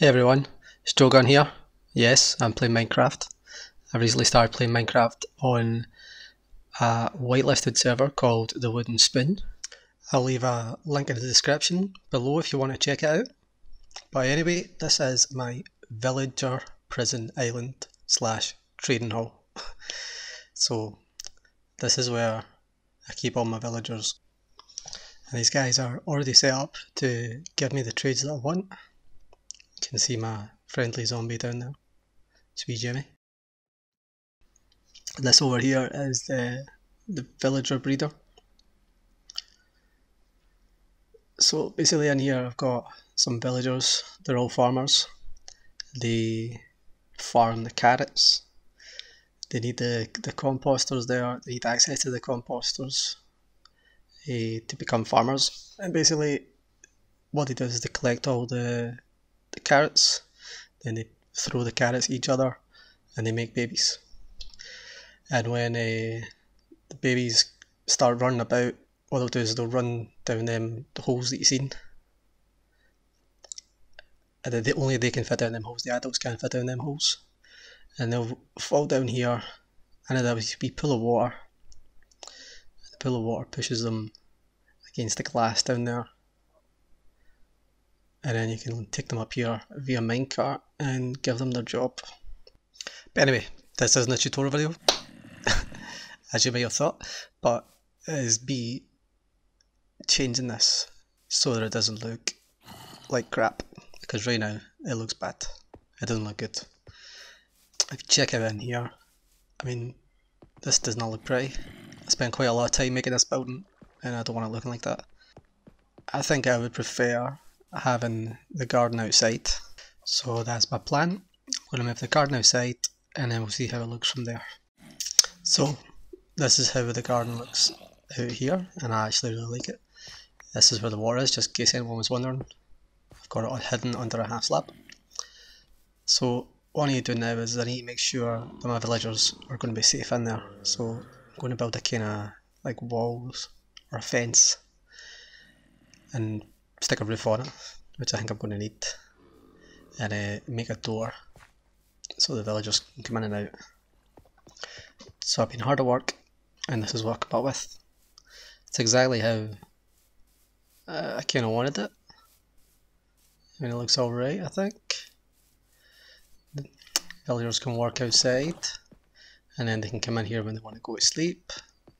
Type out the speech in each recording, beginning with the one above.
Hey everyone, it's JoeGun here. Yes, I'm playing Minecraft. I recently started playing Minecraft on a whitelisted server called The Wooden Spoon. I'll leave a link in the description below if you want to check it out. But anyway, this is my villager prison island slash trading hall. so this is where I keep all my villagers. And these guys are already set up to give me the trades that I want can see my friendly zombie down there. Sweet Jimmy. This over here is the, the villager breeder. So basically in here I've got some villagers, they're all farmers. They farm the carrots. They need the, the composters there, they need access to the composters uh, to become farmers. And basically what they do is they collect all the the carrots, then they throw the carrots at each other, and they make babies. And when uh, the babies start running about, what they'll do is they'll run down them the holes that you've seen. And they, only they can fit down them holes, the adults can't fit down them holes. And they'll fall down here, and there'll be a pool of water. The pool of water pushes them against the glass down there and then you can take them up here via minecart and give them their job. But anyway, this isn't a tutorial video, as you may have thought, but is B changing this so that it doesn't look like crap, because right now it looks bad, it doesn't look good. If you check it in here, I mean, this does not look pretty. I spent quite a lot of time making this building, and I don't want it looking like that. I think I would prefer having the garden outside. So that's my plan. I'm going to move the garden outside and then we'll see how it looks from there. So this is how the garden looks out here and I actually really like it. This is where the water is, just in case anyone was wondering. I've got it all hidden under a half slab. So what I need to do now is I need to make sure that my villagers are going to be safe in there. So I'm going to build a kind of like walls or a fence and stick a roof on it, which I think I'm going to need, and uh, make a door so the villagers can come in and out. So I've been hard at work, and this is what I come up with. It's exactly how uh, I kind of wanted it. I mean, it looks alright, I think. The villagers can work outside, and then they can come in here when they want to go to sleep.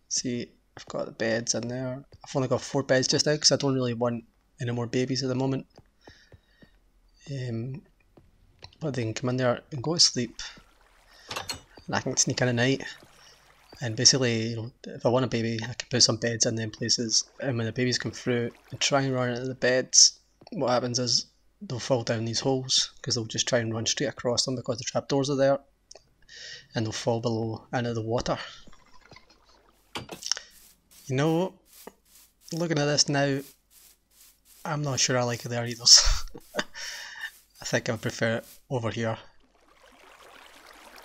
See, I've got the beds in there. I've only got four beds just now because I don't really want any more babies at the moment. Um, but they can come in there and go to sleep. And I can sneak in at night. And basically, you know, if I want a baby, I can put some beds in them places. And when the babies come through and try and run into the beds, what happens is they'll fall down these holes because they'll just try and run straight across them because the trapdoors are there. And they'll fall below into the water. You know, looking at this now, I'm not sure I like the either. I think I would prefer it over here.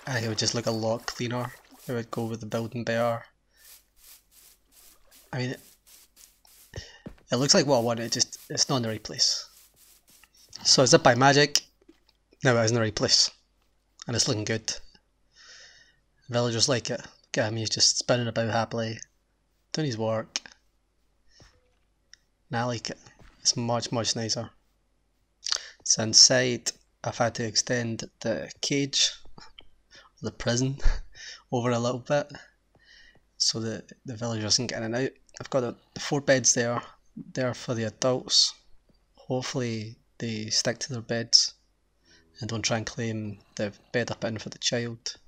I think it would just look a lot cleaner. It would go with the building better. I mean, it, it looks like what I want, it just, it's not in the right place. So is it by magic? No, it's in the right place. And it's looking good. Villagers like it. Look at him, he's just spinning about happily, doing his work. And I like it. It's much, much nicer. So inside, I've had to extend the cage, the prison, over a little bit so that the villagers can get in and out. I've got the, four beds there, there for the adults. Hopefully they stick to their beds and don't try and claim the bed up in for the child.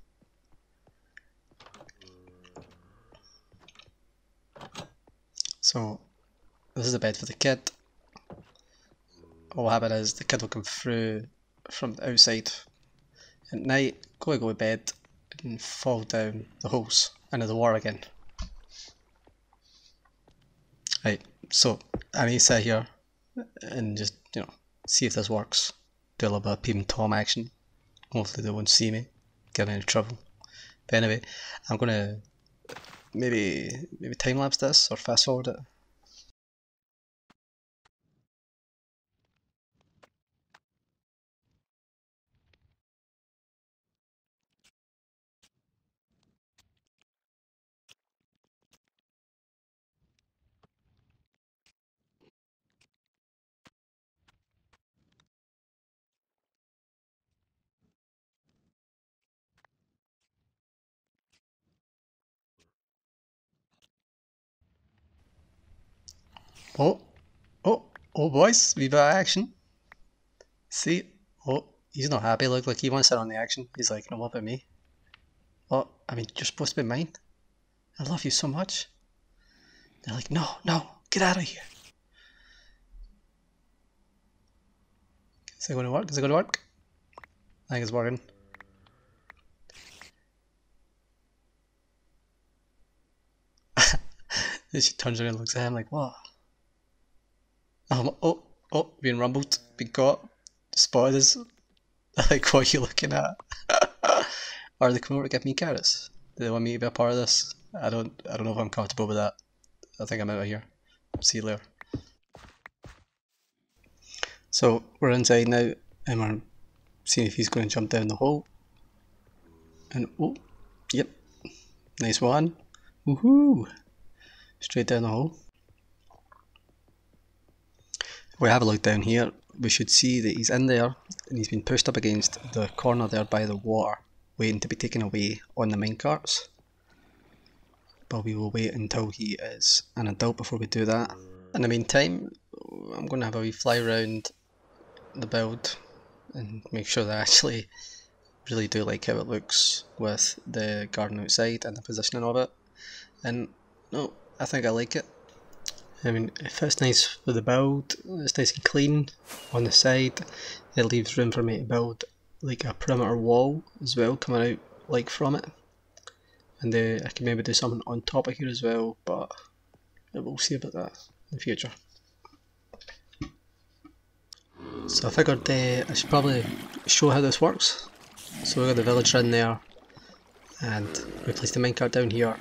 So this is a bed for the kid what will happen is the kid will come through from the outside at night, go to go to bed, and fall down the holes into the water again. Right, so I need to sit here and just, you know, see if this works. Do a little bit of and Tom action. Hopefully they won't see me, get me into trouble. But anyway, I'm gonna maybe maybe time lapse this or fast forward it. Oh, oh, oh boys, We've got action. See? Oh, he's not happy. Look, like he wants in on the action. He's like, no, what about me? Oh, I mean, you're supposed to be mine. I love you so much. They're like, no, no, get out of here. Is it going to work? Is it going to work? I think it's working. then she turns around and looks at him like, what? Um, oh, oh, being rumbled, being caught, spotted us. like, what are you looking at? Are they coming over to give me carrots? Do they want me to be a part of this? I don't, I don't know if I'm comfortable with that. I think I'm out of here. See you later. So we're inside now, and we're seeing if he's going to jump down the hole. And oh, yep, nice one. Woohoo! Straight down the hole. We have a look down here, we should see that he's in there and he's been pushed up against the corner there by the water, waiting to be taken away on the minecarts. But we will wait until he is an adult before we do that. In the meantime, I'm going to have a wee fly around the build and make sure that I actually really do like how it looks with the garden outside and the positioning of it. And no, I think I like it. I mean, it fits nice with the build, it's nice and clean on the side, it leaves room for me to build like a perimeter wall as well coming out like from it. And uh, I can maybe do something on top of here as well, but we'll see about that in the future. So I figured uh, I should probably show how this works. So we've got the villager in there, and we place the minecart down here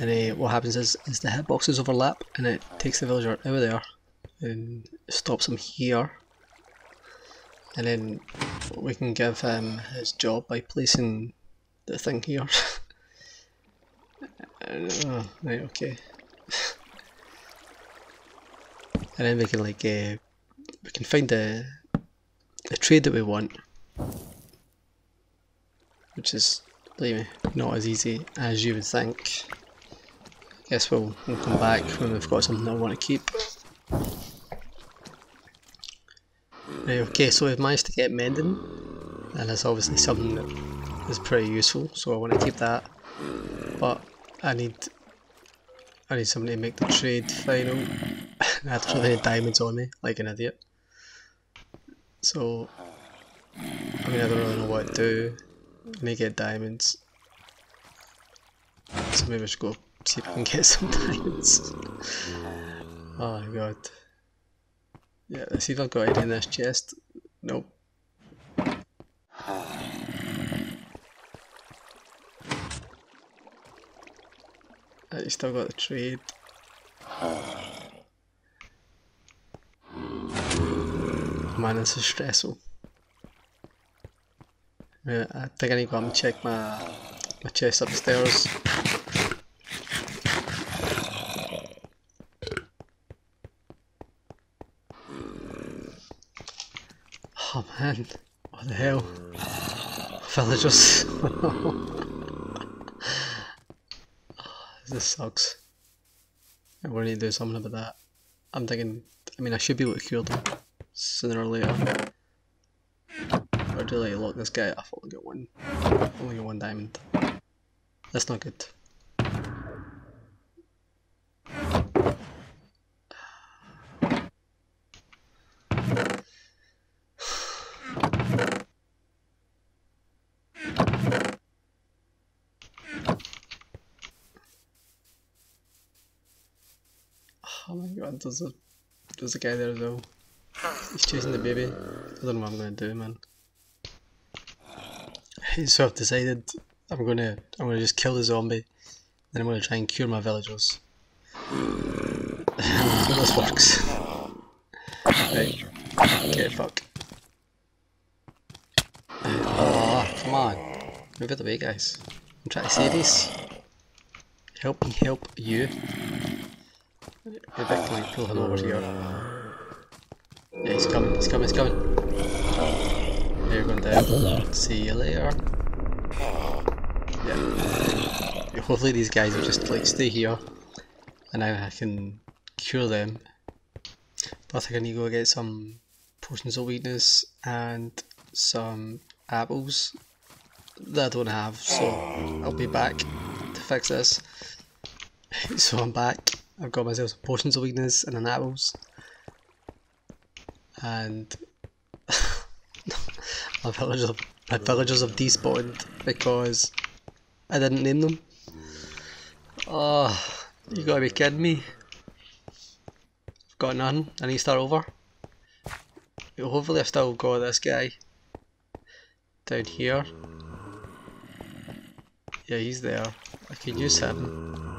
and uh, what happens is, is the hitboxes overlap and it takes the villager over there and stops him here. And then we can give him his job by placing the thing here. Right okay. And then we can like uh, we can find the the trade that we want. Which is believe me not as easy as you would think Guess we'll, we'll come back when we've got something I want to keep. Right, okay, so we've managed to get mending, and that's obviously something that is pretty useful, so I want to keep that. But I need I need somebody to make the trade final. I to have any diamonds on me, like an idiot. So, I mean, I don't really know what to do. I need to get diamonds. So maybe I should go see if I can get some diamonds. oh my god. Yeah, let's see if I've got any in this chest. Nope. I still got the trade. Man, this is stressful. Oh. Yeah, I think I need to go and check my my chest upstairs. Oh man, what the hell? Fella just... this sucks. I really need to do something about that. I'm thinking, I mean I should be able to cure them sooner or later. Or do I lock this guy? I'll get one. Only get one diamond. That's not good. God, there's a there's a guy there as well. He's chasing the baby. I don't know what I'm gonna do, man. So I've decided I'm gonna I'm gonna just kill the zombie, then I'm gonna try and cure my villagers. this works. Right. Fuck. Oh, come on. Move out the way, guys. I'm trying to save this. Help me help you. Effectively pull ah, him over here. Yeah, he's coming, he's coming, he's coming. You're going down. See you later. Yeah. Hopefully these guys will just like stay here and now I can cure them. But I think I need to go get some potions of weakness and some apples that I don't have, so I'll be back to fix this. so I'm back. I've got myself some potions of weakness and an apples. And my villagers my villagers have despawned because I didn't name them. Oh, you gotta be kidding me. I've got none. I need to start over. Hopefully I've still got this guy down here. Yeah, he's there. I could use him.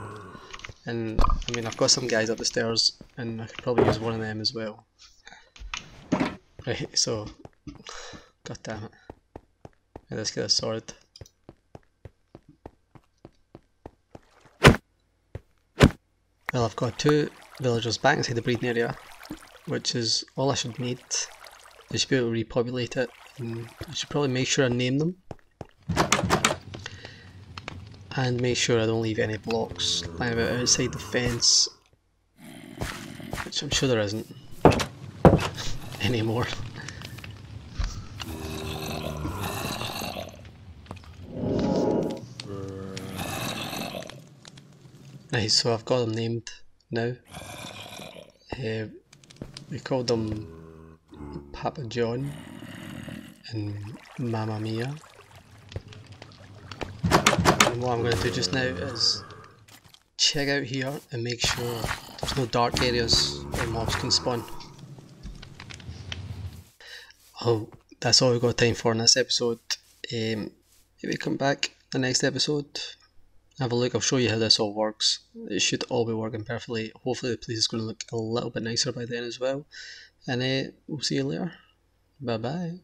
And, I mean, I've got some guys up the stairs, and I could probably use one of them as well. Right, so... God damn it. let's get a sword. Well, I've got two villagers back inside the breeding area, which is all I should need. I should be able to repopulate it, and I should probably make sure I name them. And make sure I don't leave any blocks lying about outside the fence, which I'm sure there isn't anymore. Nice, so I've got them named now. Uh, we called them Papa John and Mamma Mia. What I'm going to do just now is check out here and make sure there's no dark areas where mobs can spawn. Oh, that's all we've got time for in this episode. Um, maybe come back the next episode have a look, I'll show you how this all works. It should all be working perfectly. Hopefully the place is going to look a little bit nicer by then as well. And uh, we'll see you later. Bye bye.